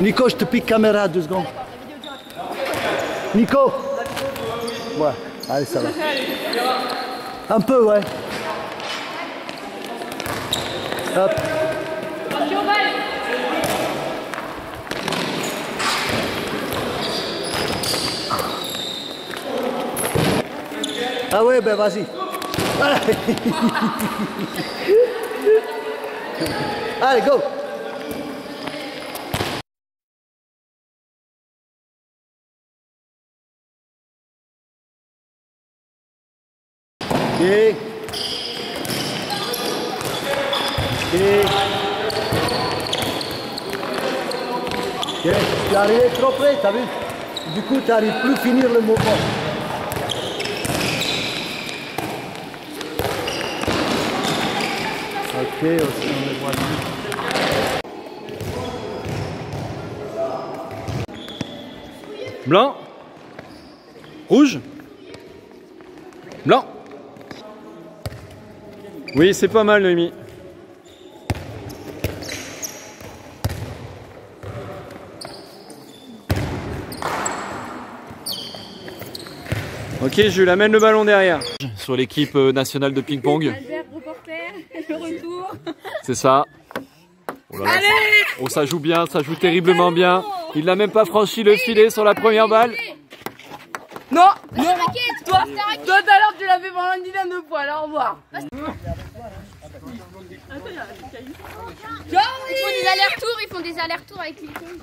Nico, je te pique caméra deux secondes. Nico Ouais, allez, ça va. Un peu, ouais. Hop. Ah ouais, ben vas-y. Allez, go Ok. Ok. Ok, tu es arrivé trop près, t'as vu Du coup, tu n'arrives plus à finir le mouvement. Ok, aussi on le voit. Blanc. Rouge. Blanc. Oui, c'est pas mal, Noémie. Ok, je lui amène le ballon derrière. Sur l'équipe euh, nationale de ping-pong. Albert, reporter, le retour. C'est ça. Oh, là là, ça- oh, ça joue bien, ça joue terriblement bien. Il n'a même pas franchi le filet sur la première balle. Non, non, toi, toi tout à l'heure tu l'as fait pendant une dizaine de fois, alors au revoir. Ils font des allers-retours, ils font des allers-retours avec les cons.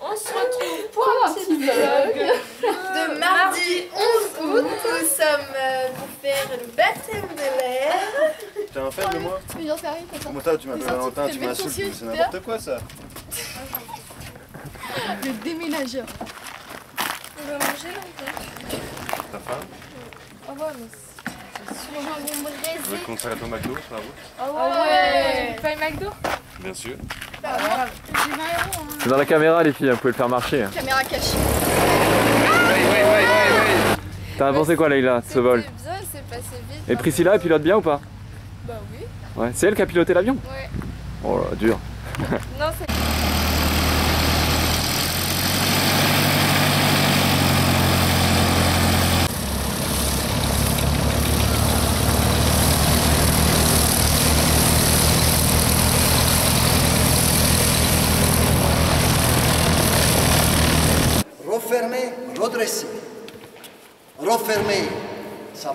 On se retrouve pour un petit vlog de mardi 11 août. Nous sommes euh, pour faire le baptême de l'air. T'es un faible moi Mais j'en sais rien. Comment ça tu m'appelles Valentin, de tu m'insultes, c'est n'importe quoi ça. Le déménageur. On va manger là T'as faim Oh ouais, mais c'est sûrement un bon Tu veux qu'on s'arrête au McDo sur la route? Ah ouais. Pas le McDo? Bien sûr. J'ai 20 euros, hein. C'est dans la caméra, les filles, vous pouvez le faire marcher. Caméra cachée. T'as pensé quoi, Leïla, de ce vol bien, c'est passé vite. Et Priscilla, elle pilote bien ou pas? Bah oui. Ouais, c'est elle qui a piloté l'avion? Ouais. Oh là, dur. Non, c'est.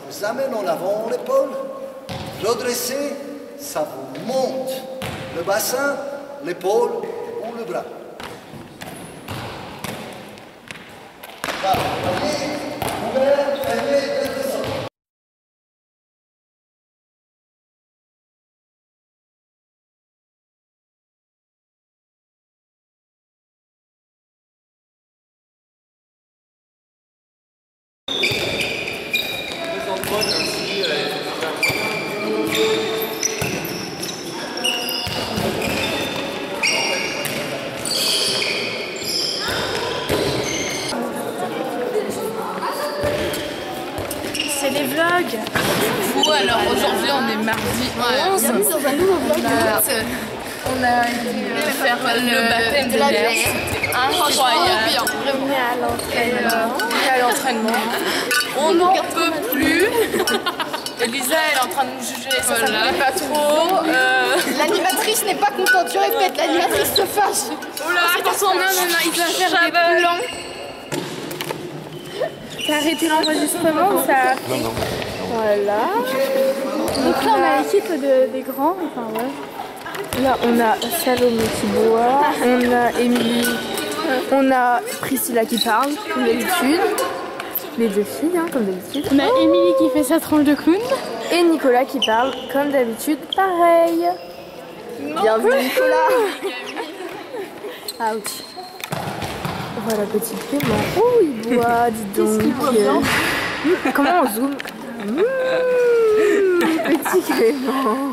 Vous amène en avant l'épaule. Redresser, ça vous monte le bassin, l'épaule ou le bras. C'est les vlogs. Ou alors aujourd'hui on est mardi 11. Bienvenue dans un nouveau vlog de Euh, On a été faire le baptême de l'air. C'était incroyable. On est à l'entraînement. À l'entraînement. On n'en peut plus. Elisa elle est en train de nous juger, ça ça ne plaît pas trop. Euh... L'animatrice n'est pas contente, je répète, l'animatrice se fâche. Oula, attention, non, non, non, il doit faire des plans. T'as arrêté l'enregistrement ou ça Non, non. Voilà. Donc là, on a l'équipe de- des grands. Enfin, ouais. Là, on a Salomé qui boit, on a Émilie, on a Priscilla qui parle, comme d'habitude. Les deux filles, hein, comme d'habitude. On a Émilie qui fait sa tranche de clown. Et Nicolas qui parle, comme d'habitude, pareil. Bienvenue, Nicolas. Ouch. Voilà, petit Clément. Oh, il boit, dis donc. Comment on zoome? Mmh, Petit Clément.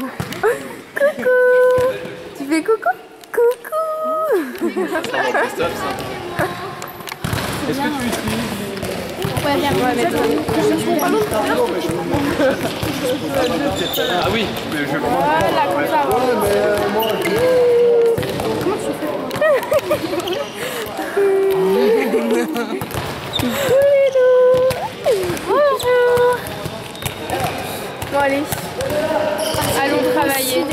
Coucou. Tu fais coucou Coucou. Est-ce que tu utilises Ouais, bien. Ah oui, mais je prends. Voilà, comme ça. Bonjour. Bon allez, allons travailler.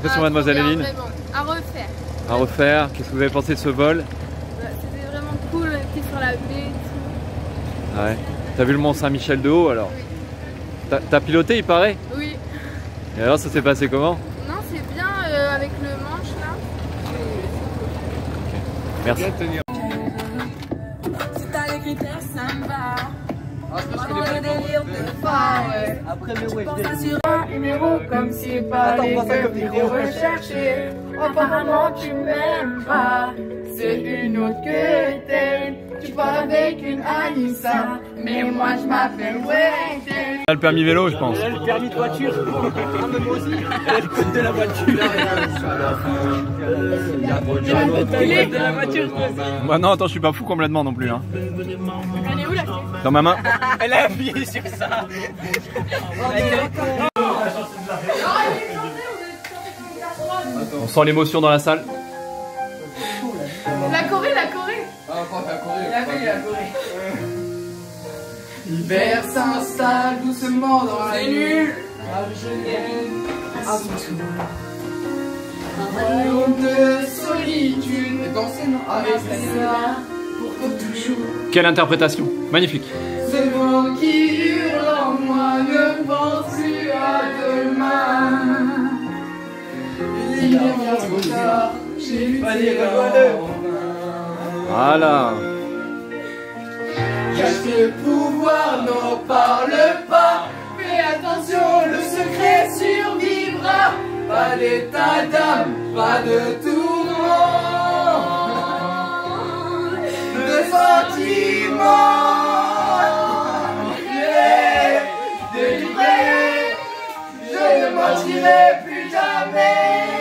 Impression Mademoiselle Bien, Hélène vraiment. À refaire. À refaire. Qu'est-ce que vous avez pensé de ce vol Bah, C'était vraiment cool, on était sur la baie et tout. Ouais. T'as vu le Mont Saint-Michel de haut alors Oui. T'as- piloté, il paraît Oui. Et alors, ça s'est passé comment Non, c'est bien euh, avec le manche là. Merci. Numéro comme si fallait que tu rechercher. Apparemment tu m'aimes pas, c'est une autre que t'aimes. Tu parles avec une Anissa, mais moi je m'appelle Wayne. T'as le permis vélo, je pense. le permis de voiture. Moi aussi. Elle a le code de la voiture. Elle a le code de la voiture. Bah non, attends, je suis pas fou complètement non plus. Hein. Elle est où la Dans ma main. Elle a appuyé sur ça. On sent l'émotion dans la salle. La Corée, la Corée L'hiver s'installe doucement dans la nuit. Tour. Un royaume de solitude. Danser non avec celle-là pour toujours. Quelle interprétation Magnifique. Ce vent qui hurle en moi ne pense plus à demain. Il est bien trop tard, j'ai eu Voilà. Cache le pouvoir, n'en parle pas? Fais attention, le secret survivra. Pas d'état d'âme, pas de tourment. De sentiments. Libéré, délivré, je ne mentirai plus jamais.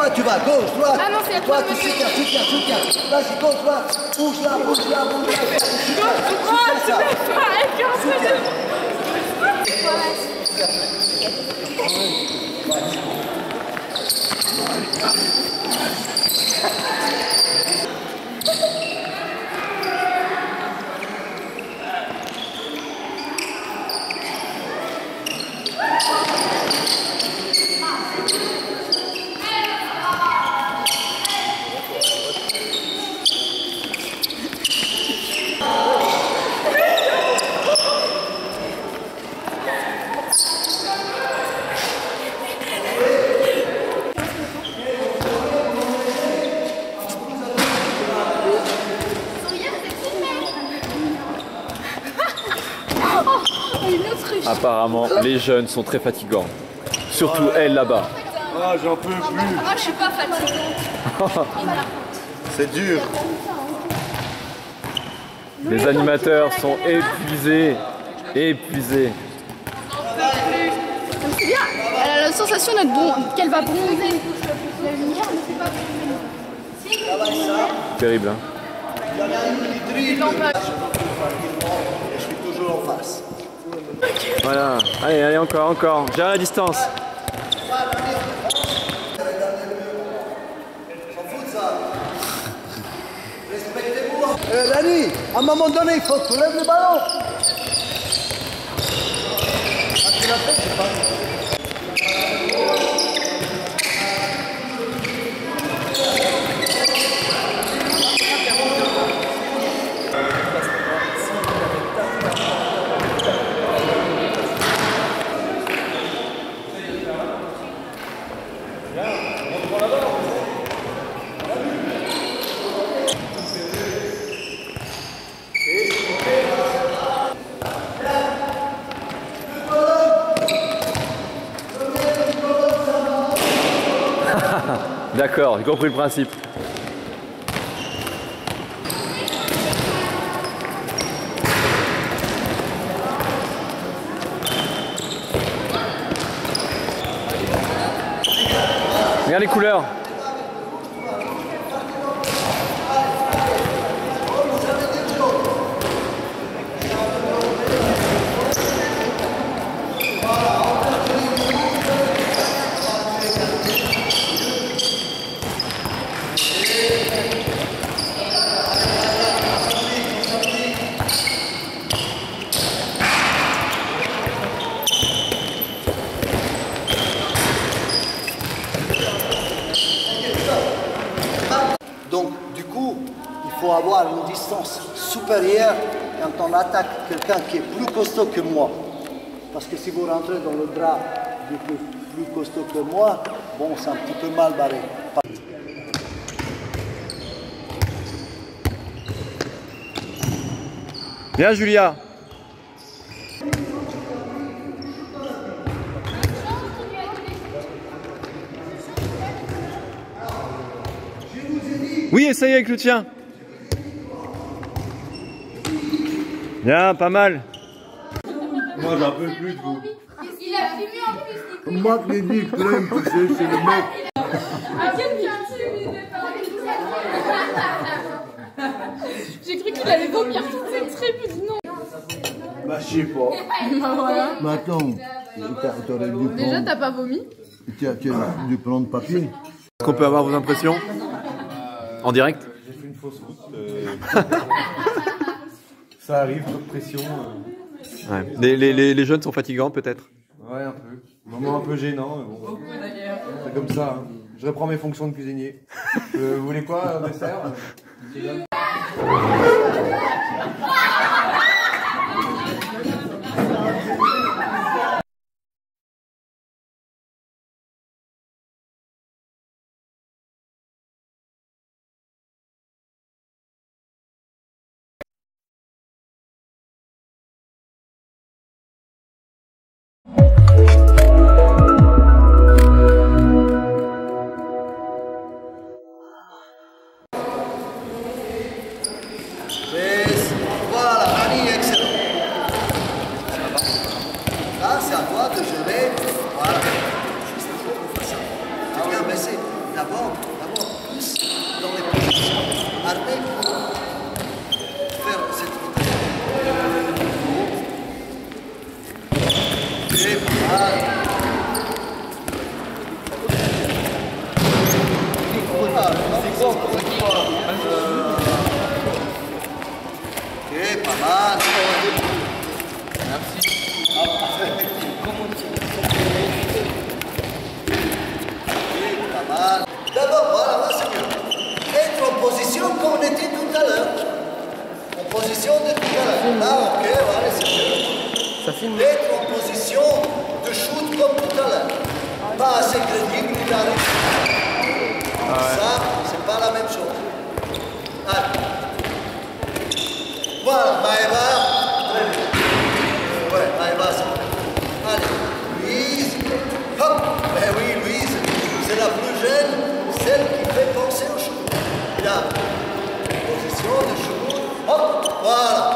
Toi tu vas gauche, droite. Ah non, c'est à toi. toi, tu soutiens, soutiens, soutiens. Vas-y, gauche, droite. Bouge là, bouge là, bouge là. Soutiens ça. Apparemment, les jeunes sont très fatigants. Surtout elle là-bas. Ah, j'en peux plus. Moi, je suis pas fatiguée. C'est dur. Les animateurs sont épuisés. Épuisés. C'est bien. Elle a la sensation d'être bon, qu'elle va bronzer. La lumière, pas Terrible. Hein. Je suis toujours en face. Voilà. Allez, allez, encore, encore. Gère la distance. Eh, Dani, à un moment donné, il faut que tu lèves le ballon. Compris le principe. Regarde les couleurs. Donc, du coup, il faut avoir une distance supérieure quand on attaque quelqu'un qui est plus costaud que moi. Parce que si vous rentrez dans le drap du plus, plus costaud que moi, bon, c'est un petit peu mal barré. Bien Julia. Oui, essaye avec le tien. Bien, pas mal. Moi, j'en peux plus de vous. Il a fumé en plus. Moi, je l'ai dit, Clem, tu sais, c'est le mec. À quel film J'ai cru qu'il allait vomir toutes ces tripes, non. Bah, je sais pas. Bah voilà. Mais attends, t'a- t'aurais dû Déjà, t'as pas vomi tu tu aurais dû prendre papier. Est-ce qu'on peut avoir vos impressions En direct J'ai fait une fausse route. euh, Ça arrive, trop de pression. euh. Ouais. les, les- les- les jeunes sont fatigants peut-être? Ouais, un peu. Moment un peu gênant, mais bon. C'est comme ça. hein. Je reprends mes fonctions de cuisinier. Euh, vous voulez quoi, dessert Crédible, il arrive. Ça, c'est pas la même chose. Allez. Voilà, Maëva. Très bien. Ouais, Maëva, c'est. Allez, Louise. Hop. Ben oui, Louise, c'est la plus jeune, celle qui fait penser au chou. Là, position de chou. Hop, voilà.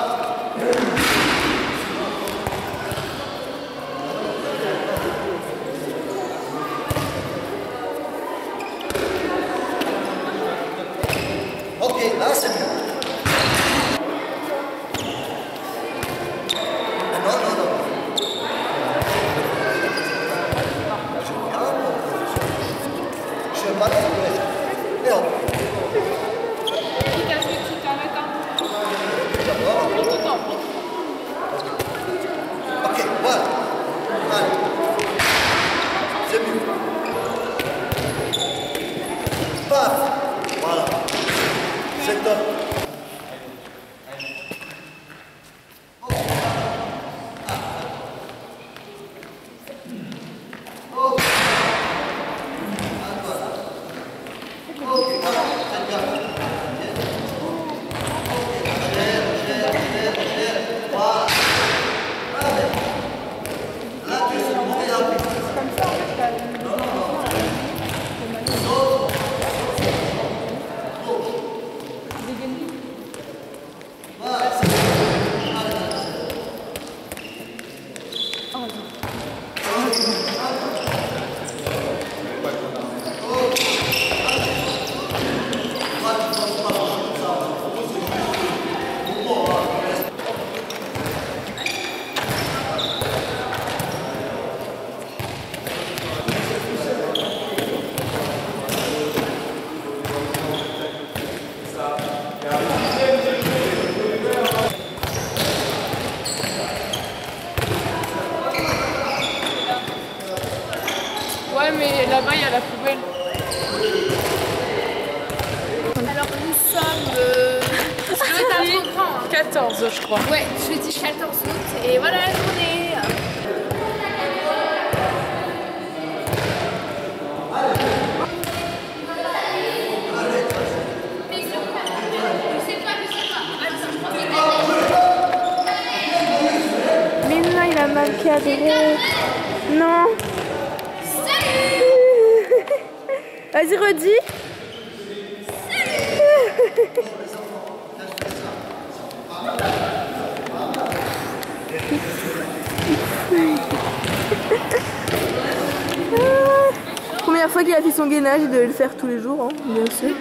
Il devait le faire tous les jours, hein, bien sûr.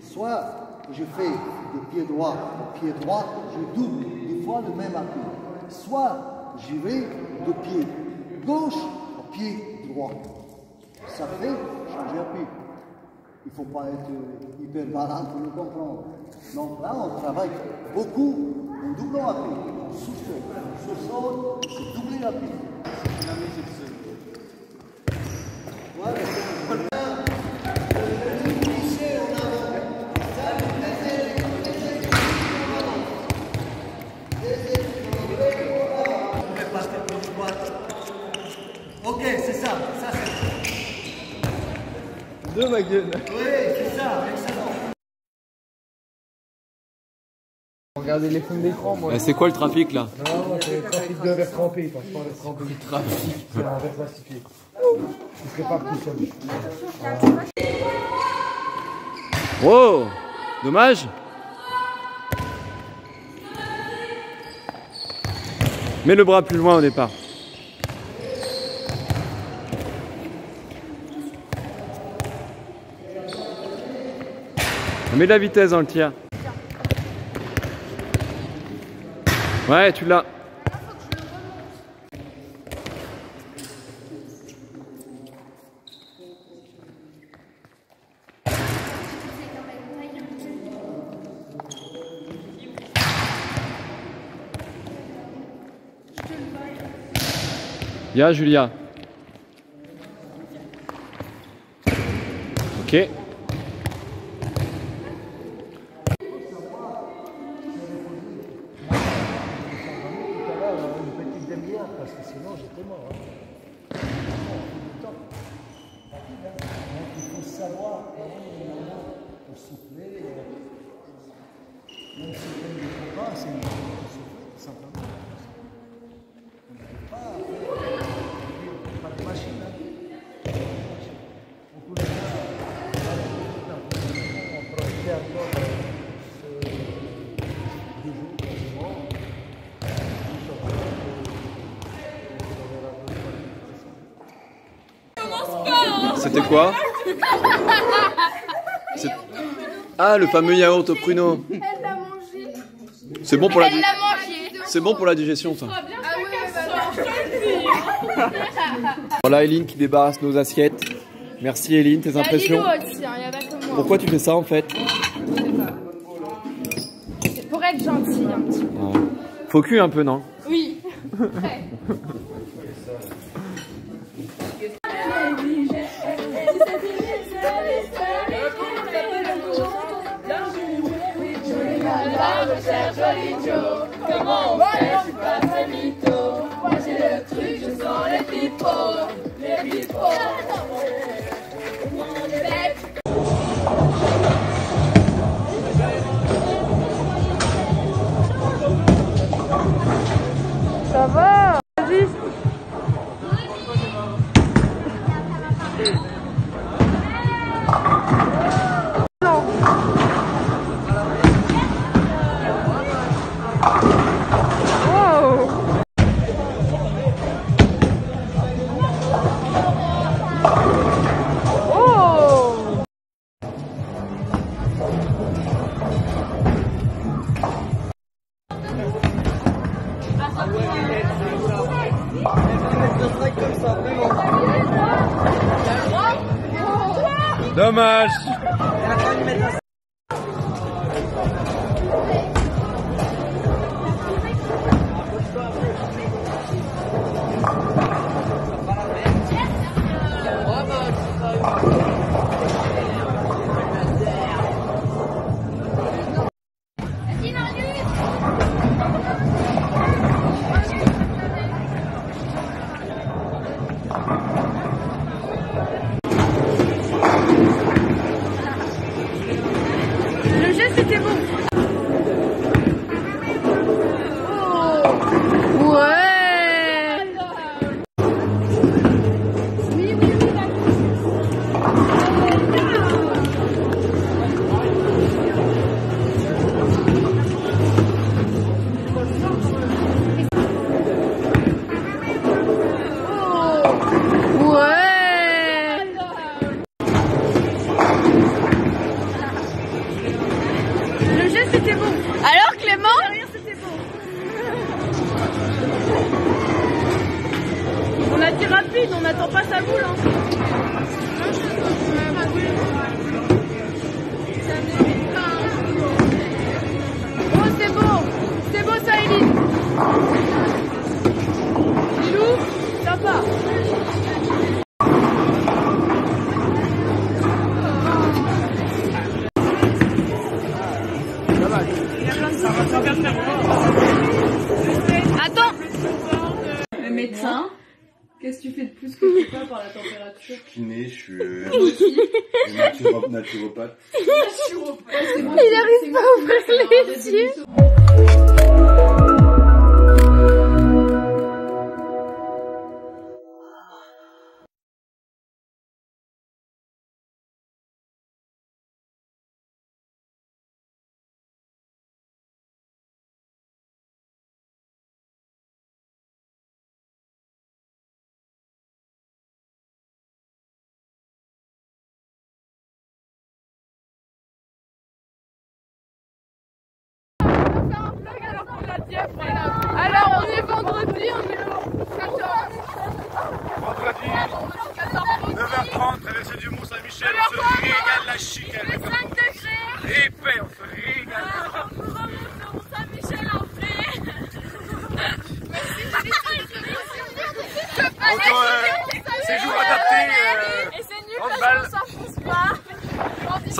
Soit je fais de pied droit au pied droit, je double deux fois le même appui. Soit j'y vais de pied gauche au pied droit. Ça fait changer appui. Il ne faut pas être hyper malin pour le comprendre. Donc là, on travaille beaucoup en doublant appui, en sous-sol. Sous-sol, c'est doubler. Ok, c'est ça, ça c'est Deux, ma gueule. Oui, c'est ça, excellent. Regardez les fonds d'écran, moi. Eh, C'est quoi le trafic là Non, c'est le trafic de verre trempé, pas en verre trempé. Trafic. C'est un verre plastifié. Il se répare tout seul. Oh Dommage Mets le bras plus loin au départ. Mets de la vitesse dans le tir. Ouais, tu l'as. Bien, Julia. Ok. Une petite demi-heure, parce que sinon j'étais mort. hein. Donc il faut savoir quand même pour souffler. euh, Même si on ne peut pas, c'est une souffler tout simplement. On ne peut pas faire pas de machine. hein. En tous les cas, on pourrait faire encore euh, ce deux jours quasiment. C'était quoi C'est- Ah, le fameux yaourt au pruneau. Elle l'a mangé. C'est bon pour la, Elle di- l'a mangé. c'est bon pour la digestion, ça. Ah. Voilà, Eline qui débarrasse nos assiettes. Merci, Eline, tes impressions. Hein. Pourquoi tu fais ça en fait C'est pour être gentil un petit peu. Faut cul un peu, non? Oui. Ça on n'attend pas sa boule. Hein. Oh c'est beau, c'est beau ça Elie. Lilou, sympa. Attends. Le médecin. Qu'est-ce que tu fais de plus que tu peux par la température kiné, je suis euh, naturo- naturopathe. Il arrive pas à ouvrir les yeux.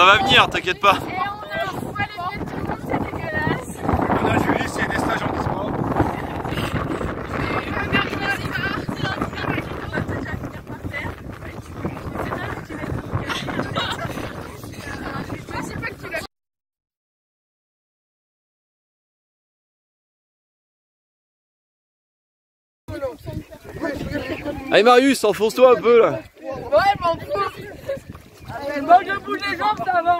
Ça va venir, t'inquiète pas. Et on a on voit les pieds de tout le monde, c'est dégueulasse. On a Julie, c'est des stages en e-sport. Allez Marius, enfonce-toi un peu là. Ouais, m'en fous. Moi, je bouge les jambes, ça va.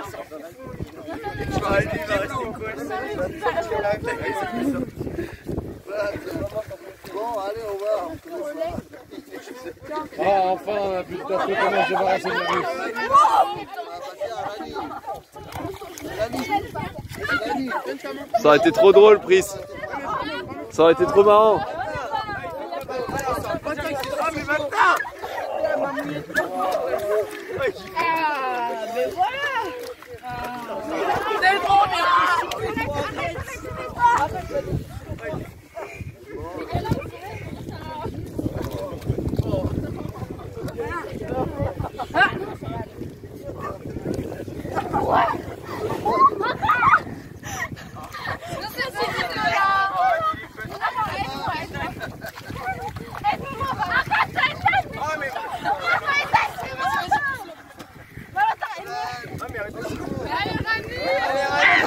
Bon, allez, au revoir. Ah enfin, on a plus de temps comment je vais débarrasser de Marius. Ça aurait été trop drôle, Pris. Ça aurait été trop marrant. à về quá đây con nè What?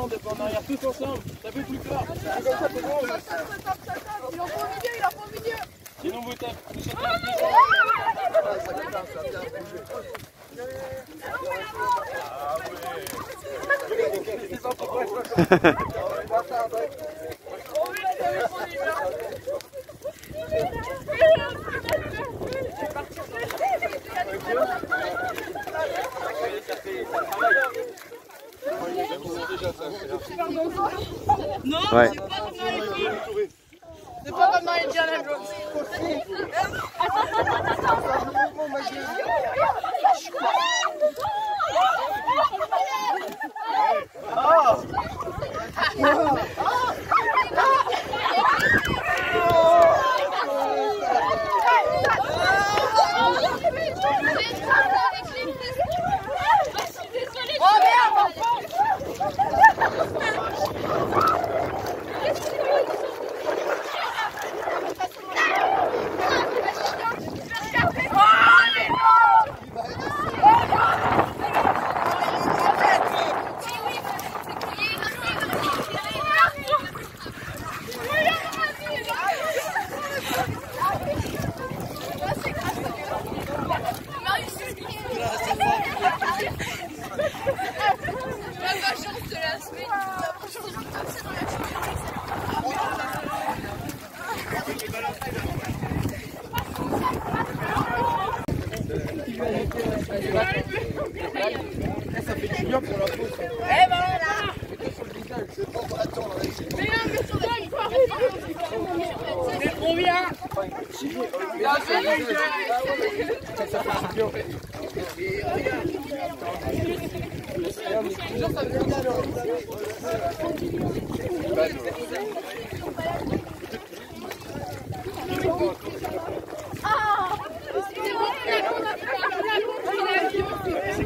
En avant, deux pas en arrière, tous ensemble. Tapez plus fort. Il en faut au milieu, il en faut au milieu. Sinon vous tapez. Vous sautez un peu. Ouais.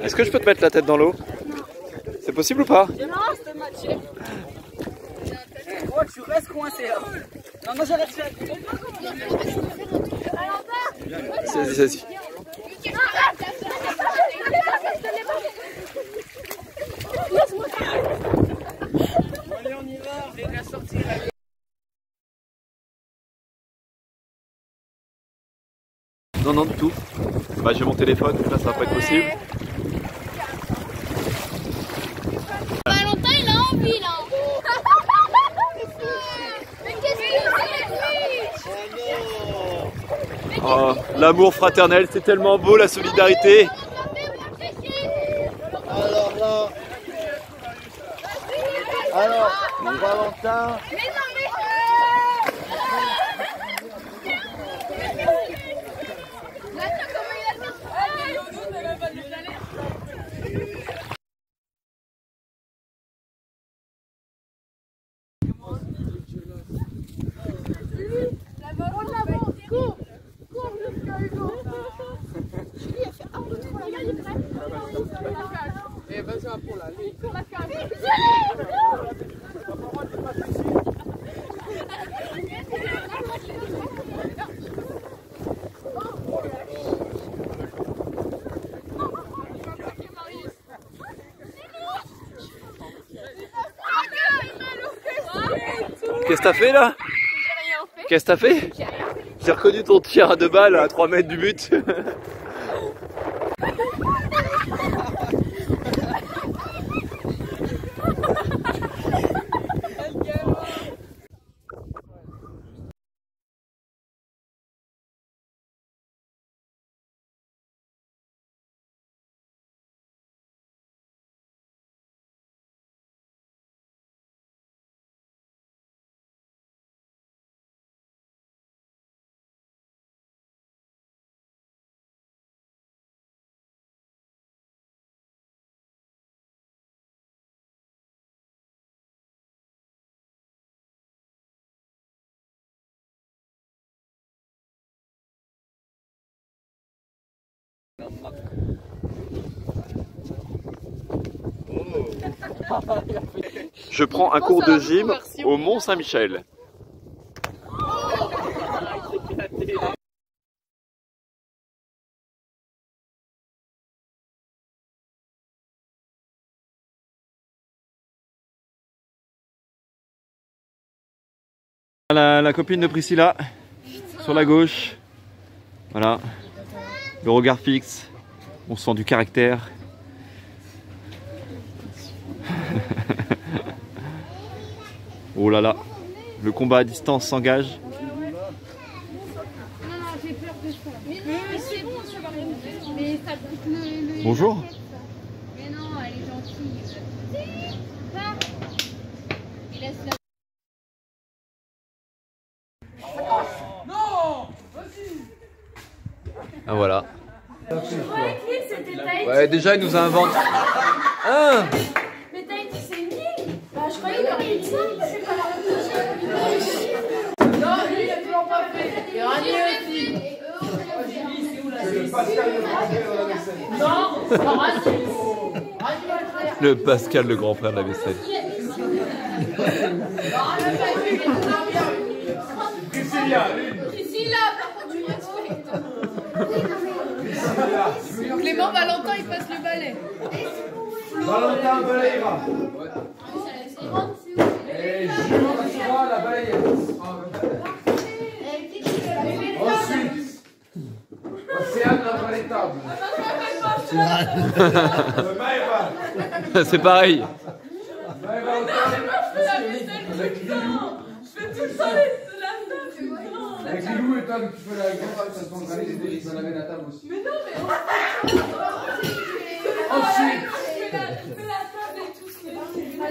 Est-ce que je peux te mettre la tête dans l'eau? C'est possible ou pas? Oh, tu restes coincé. hein. Non, non, j'arrête. Vas-y, vas-y. Non, non, du tout. Bah, j'ai mon téléphone, là ça va pas être possible. Valentin, il a envie là. Mais qu'est-ce Oh, L'amour fraternel, c'est tellement beau, la solidarité. Alors là. Alors, Valentin. Qu'est-ce que t'as fait là Qu'est-ce que t'as fait J'ai reconnu ton tir à deux balles à 3 mètres du but. Je prends un cours de gym au Mont Saint-Michel. La, la, copine de Priscilla sur la gauche. Voilà. Le regard fixe. On sent du caractère. Oh là là. Le combat à distance s'engage. Bonjour. Mais non, elle est gentille. Il laisse la... Ah voilà. Je croyais que lui, c'était Tahiti. Ouais, déjà il nous invente. Un Mais Tahiti, c'est une île. Bah, je croyais qu'il aurait dit ça. C'est pas la Non, lui, il a toujours pas fait. Et Rani aussi. Non, le Pascal, le grand frère de la vaisselle. Priscilla, Ici, là, par contre, tu respectes. Clément Valentin, il passe le balai. Valentin. Et Jules sera la balayette. Ensuite, Océane la. C'est pareil. Avec Lilou et tu fais la grande, ça s'organise et tu vas laver la table aussi. Mais non, mais. Ensuite.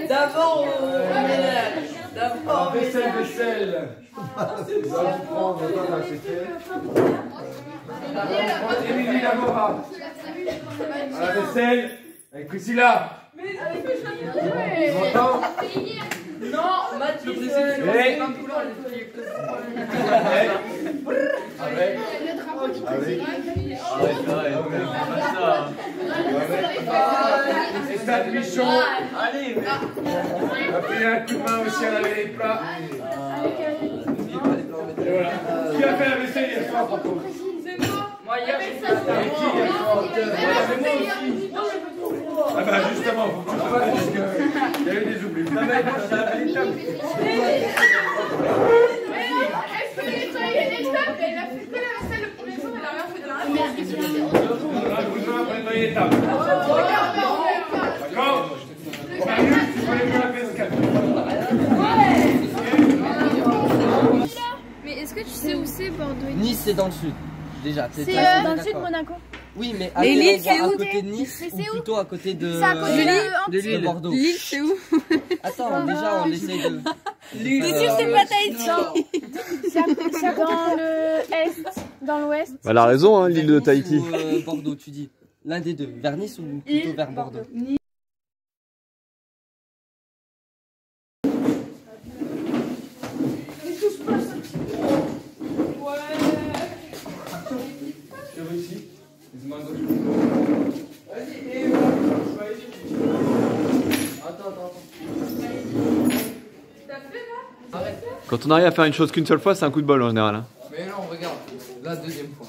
D'abord, on La vaisselle, vaisselle. Doivent prendre, voilà, c'est fait. Émilie Lamora. À la vaisselle, avec Priscilla. Tu m'entends Non, Mathieu, Et- c'est Michon. Allez, un coup de main aussi à laver les plats. Et voilà. Qui a fait la vaisselle hier soir par contre Moi, hier, j'ai fait C'est moi aussi. Ah bah justement, faut que tu le fasses parce qu'il y a eu des oublis. Non mais moi, que les nettoyer les tables Elle a fait que la vaisselle le premier jour, elle a rien fait de la nettoyer les tables. D'accord Bon, Luc, tu peux aller voir la PS4. Mais est-ce que tu sais où c'est Bordeaux Nice, c'est dans le sud. Déjà, C'est pas- euh, dans le sud de Monaco. Oui, mais à Mais Lille, endroit c'est À où côté de Nice ou c'est où plutôt à côté de, à côté de de, Antibes. Bordeaux Lille, c'est où Attends, déjà, on essaye de. Lille. de c'est euh, pas Tahiti C'est dans le est, dans l'ouest. Elle a raison, hein, l'île de Tahiti. Ou, euh, Bordeaux, tu dis. L'un des deux, vers Nice ou plutôt vers Bordeaux J'ai réussi. Les mains gauche. Vas-y, et Attends, attends, Quand on arrive à faire une chose qu'une seule fois, c'est un coup de bol en général. hein. Mais non, regarde, la deuxième fois.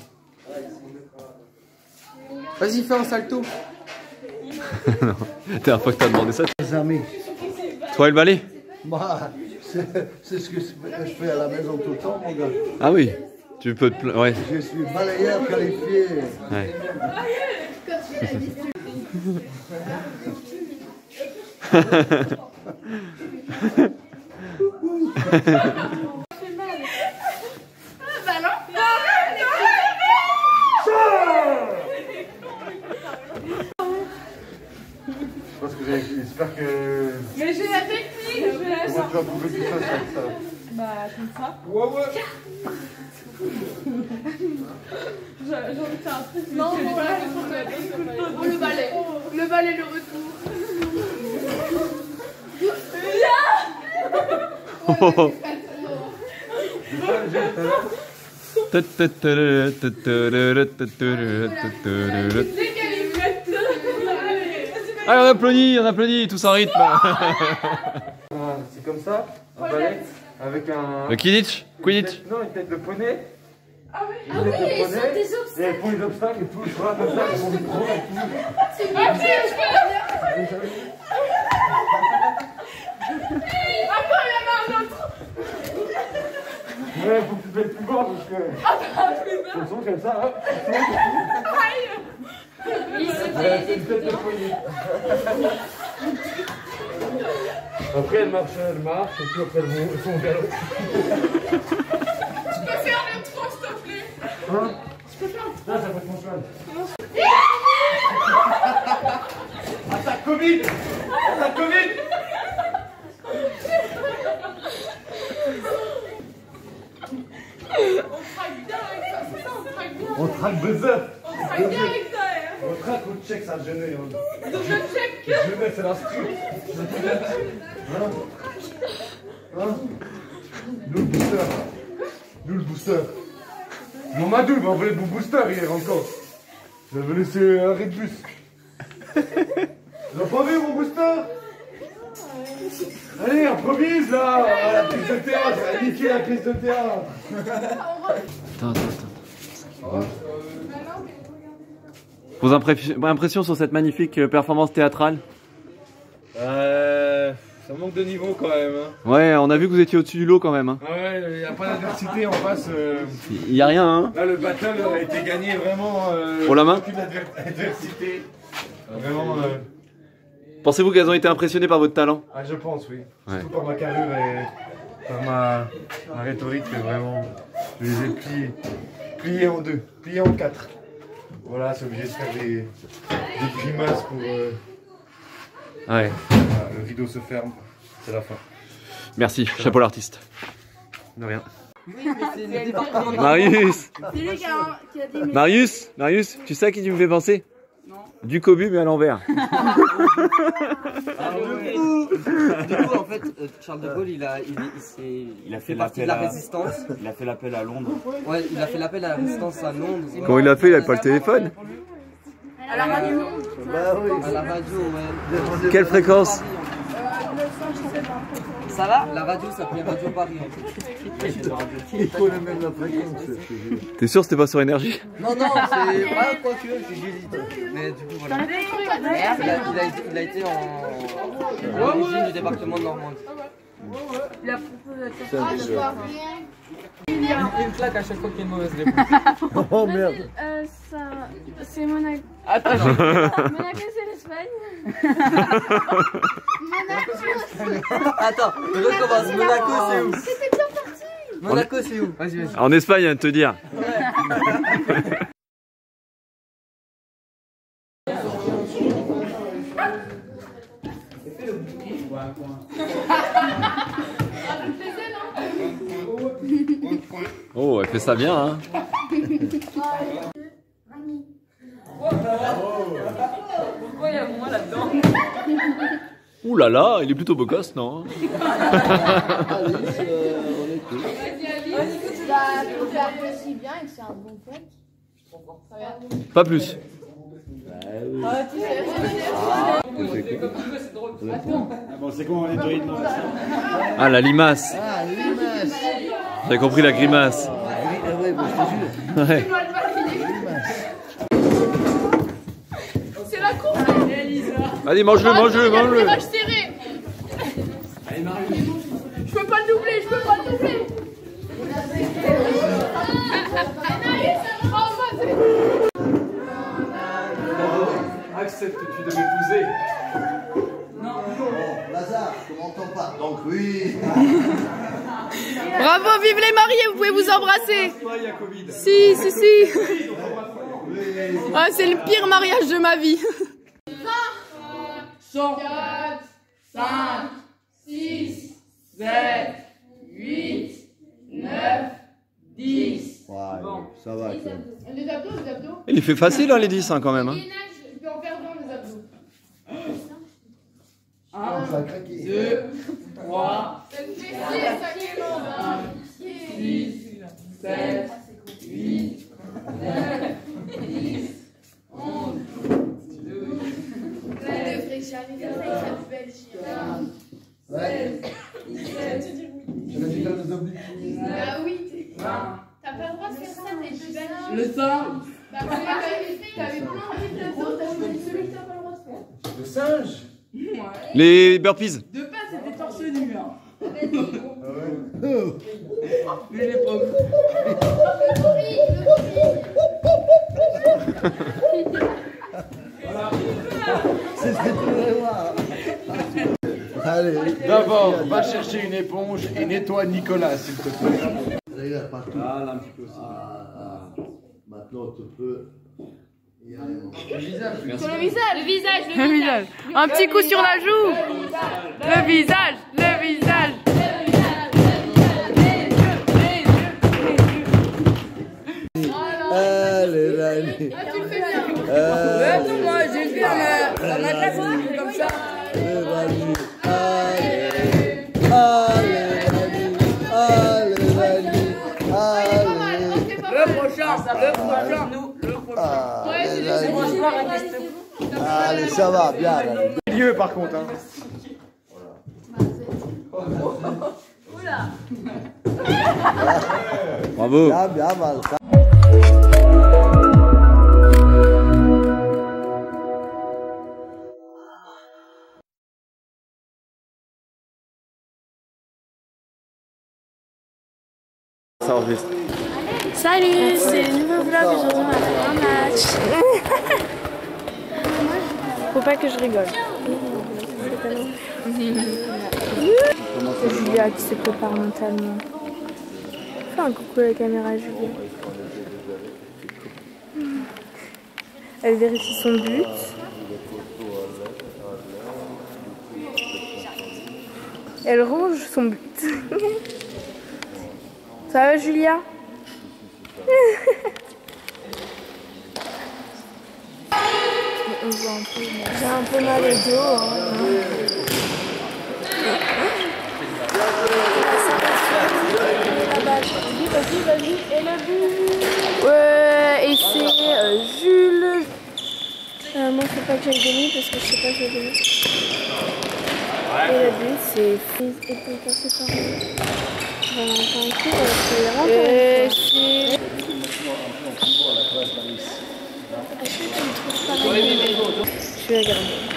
Vas-y, fais un salto. non, dernière fois que t'as demandé ça. Les amis, Toi et le balai moi, c'est c'est ce que je fais à la maison tout le temps, mon gars. Ah oui, tu peux te Ouais. Je suis balayeur qualifié. ouais. Je pense que j'ai- j'espère que. Mais j'ai la technique, la ça, Bah, comme ça. Ouais, ouais. J'ai envie de un truc. Non, non, le balai. Le balai, le retour. Allez, on applaudit, on applaudit, tous en rythme. Ah, C'est comme ça, un balai, avec un. Le Quidditch Quidditch Non, une tête de poney. Ah oui, Une tête de poney. Et elles font les obstacles et tout, je vois comme ça, elles font des et tout. c'est pas je peux Attends, il y en a un autre Ouais, faut que tu fasses plus fort parce que. Ils sont comme ça, hein. Ouais, c'est une tête de poignet. Après, elle marche, elle marche, et puis après, elle va son galop. Tu peux faire l'intro, s'il te plaît Hein Là, ça fait mon cheval. Attaque Covid Attaque Covid On traque bien avec ça, c'est ça, on traque bien. On traque buzzer On traque bien avec ça, hein. On traque ou check ça gêné. Hein. Donc je check. Gêné, c'est l'instru. Hein Hein? Nous le booster. Nous le booster. Mon Madou m'a envoyé mon booster hier encore. J'avais laissé arrêt de bus. T'as pas vu mon booster? Allez, improvise là à La prise de théâtre, elle a niqué la prise de théâtre Attends, attends, attends. Vos impré- impressions sur cette magnifique euh, performance théâtrale? Euh. Ça manque de niveau quand même. Hein. Ouais, on a vu que vous étiez au-dessus du lot quand même. hein. Ah ouais, il n'y a pas d'adversité en face. euh. Il y a rien, hein Là, le battle a été gagné vraiment. Euh, Pour la main Aucune adver- adversité. Vraiment. euh, Pensez-vous qu'elles ont été impressionnées par votre talent? Ah, je pense, oui. Ouais. Surtout par ma carrure et par ma, ma rhétorique, c'est vraiment. Je les ai pliés, pliés en deux, pliés en quatre. Voilà, c'est obligé de faire des, des grimaces pour. euh, Ouais. voilà, le rideau se ferme, c'est la fin. Merci, chapeau l'artiste. De rien. Oui, mais c'est le département de Marius C'est lui qui a, qui a dit mais- Marius Marius, tu sais à qui tu me fais penser? Du cobu mais à l'envers. Ah ouais. Du coup, en fait, euh, Charles de Gaulle, il a, il, il, s'est- Il a fait fait partie de la à- résistance. Il a fait l'appel à Londres. Ouais, il a fait l'appel à la résistance à Londres. Comment il a fait Il avait pas le téléphone À la radio. Bah oui. À la radio, ouais. Quelle fréquence Ça va La radio s'appelait Radio Paris, en fait. Il connaît même la fréquence. T'es sûr que c'était pas sur énergie Non, non, c'est. Ouais, quoi que, j'hésite. Mais du coup, voilà. Il a, il a été- il a été en. à l'origine du département de Normandie. Il a proposé Ça, déjà. Une claque à chaque fois qu'il y a une mauvaise réponse. Oh merde. Euh, ça... C'est Monaco. Attends, Monaco, c'est l'Espagne. attends, on recommence. Monaco, c'est où C'était bien parti. Monaco, c'est où Vas-y, vas-y. En Espagne, à te dire. Oh, elle fait ça bien, hein Pourquoi il y a moi là-dedans Ouh là là, il est plutôt beau gosse, non Alice, euh, on est cool. Bah, tu apprécies bien et que c'est un bon pote. Pas plus. Bon, c'est Ah, la limace. Ah, limace. J'ai compris la grimace. Ah ouais, bah, je te jure. Ouais. C'est la course Elisa Allez, mange-le, mange-le, Il mange-le. Je peux pas le doubler, je peux pas le doubler Oh, vas-y. Acceptes-tu de m'épouser Bon, Lazare, je ne m'entends pas. Donc oui. Bravo, vive les mariés, vous pouvez vous embrasser il y a Covid. Si, si, si Ah, C'est le pire mariage de ma vie 4, 5, 6, 7, 8, 9, 10 Ouais, ça va. Les abdos, les abdos Il fait facile, hein, les 10, hein, quand même. Hein. En faire dans les abdos Ah, ça a craqué. 2, 3, 6, 7, 8, 9, 10, 11, 12, 13, Ouais. 17, Tu vas dire des obliques. 19, Ah oui, t'es- 20. t'as pas le droit de faire ça, t'es plus belle. Le sang Bah, parce que t'avais t'avais plein de d'abdos, t'as choisi celui que t'as pas le droit de faire. Le singe Les burpees. De base, c'était torse nu. Hein. Mais les pommes. C'est ce que tu voulais voir. Allez. D'abord, va chercher une éponge et nettoie Nicolas, s'il te plaît. Regarde partout. Ah, là, un petit peu aussi. Ah, ah. Maintenant, tu peux. Y aller. Sur le visage. Le visage, Le visage. Un petit coup sur la joue. Le visage, le visage. Allez, allez. Allez. Ça va, bien. Milieu, par contre. Hein. Bravo. Bien, bien, mal. Ça- Ça enregistre. Salut, c'est le nouveau vlog. Aujourd'hui, on va faire un match. Faut pas que je rigole. C'est Julia qui se prépare mentalement. Fais un coucou à la caméra, Julia. Elle vérifie son but. Elle ronge son but. Ça va, Julia On voit un peu, mais J'ai un peu mal au dos. hein. Vas-y, vas-y, vas-y. Et le but Ouais, et c'est euh, Jules. Euh, moi, faut pas que j'aille gagner parce que je sais pas jouer gagner. Et le but, c'est Freeze et. Valentin rendre. Et c'est. Je vais regarder.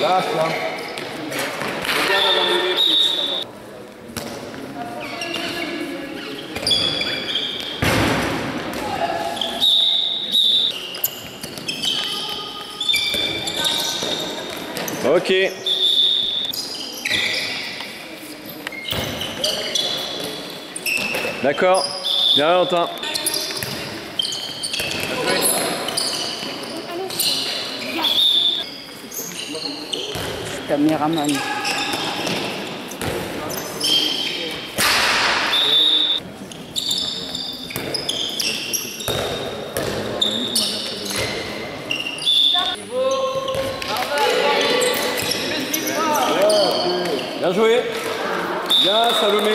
Lâche, là. Ok. D'accord. Bien, Valentin. Caméraman. Bien joué. Bien, Salomé.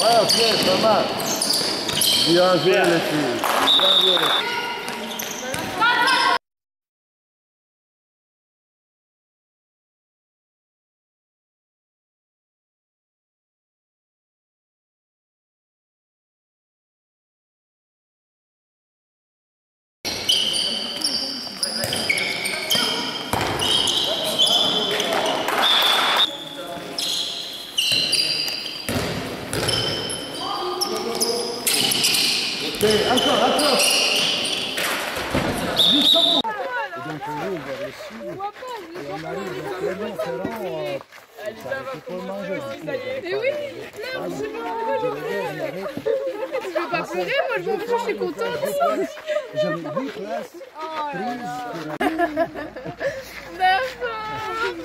Ouais, ok, pas mal. Bien joué, les filles. Bien joué, les filles. Ok, encore, encore. Et donc, on ouvre vers le sud. Et on arrive vers Clermont-Ferrand. euh, Ça arrête pas de manger. Mais oui, là, on se met en Je regarde, il arrête. Je veux pas pleurer, moi je m'en vais, je suis contente. J'avais huit places prises.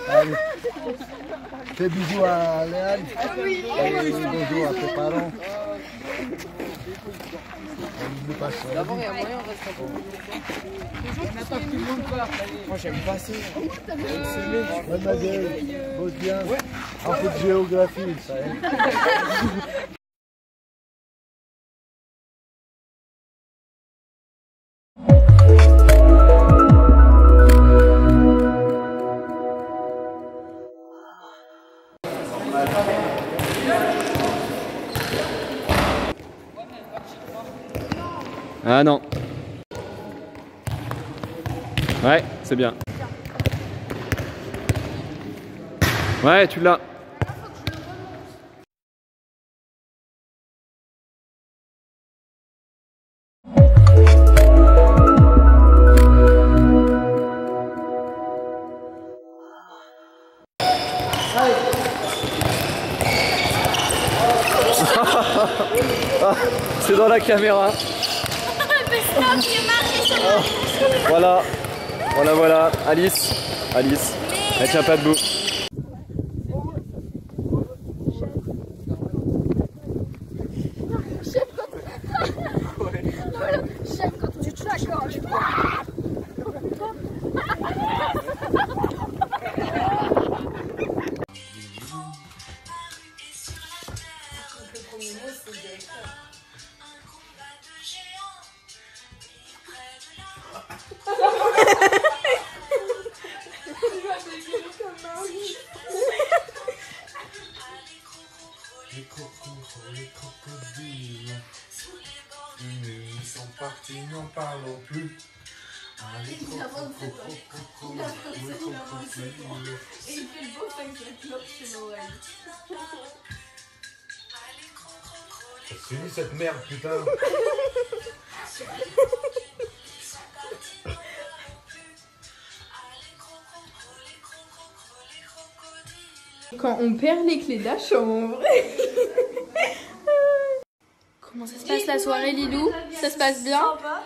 Allez. Fais bisous à Léane. Oui. Et bonjour à tes parents. N'oublie pas ça. D'abord, il y a moyen, on reste On n'a pas tout le monde pas. Moi, j'aime pas ça. Mademoiselle, bosse bien. Un peu de géographie, ça aide. Ah non. Ouais, c'est bien. Ouais, tu l'as. C'est dans la caméra. Voilà, voilà, voilà. Alice, Alice, elle tient pas debout. C'est lui cette merde, putain. Quand on perd les clés de la chambre. Comment ça se passe la soirée, Lilou? Ça se passe bien? Ah,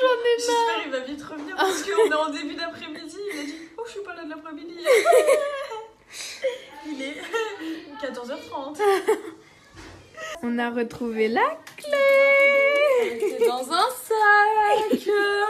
j'en ai J'espère qu'il va vite revenir parce qu'on est en début d'après-midi. Il a dit Oh, je suis pas là de l'après-midi. Il est 14h30. On a retrouvé la clé C'est dans un sac.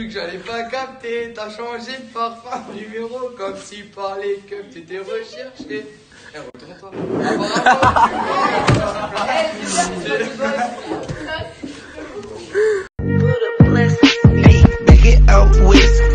Que j'allais pas capter. T'as changé de parfum numéro comme si par les keufs t'étais recherché. Eh, retourne-toi. Make it out with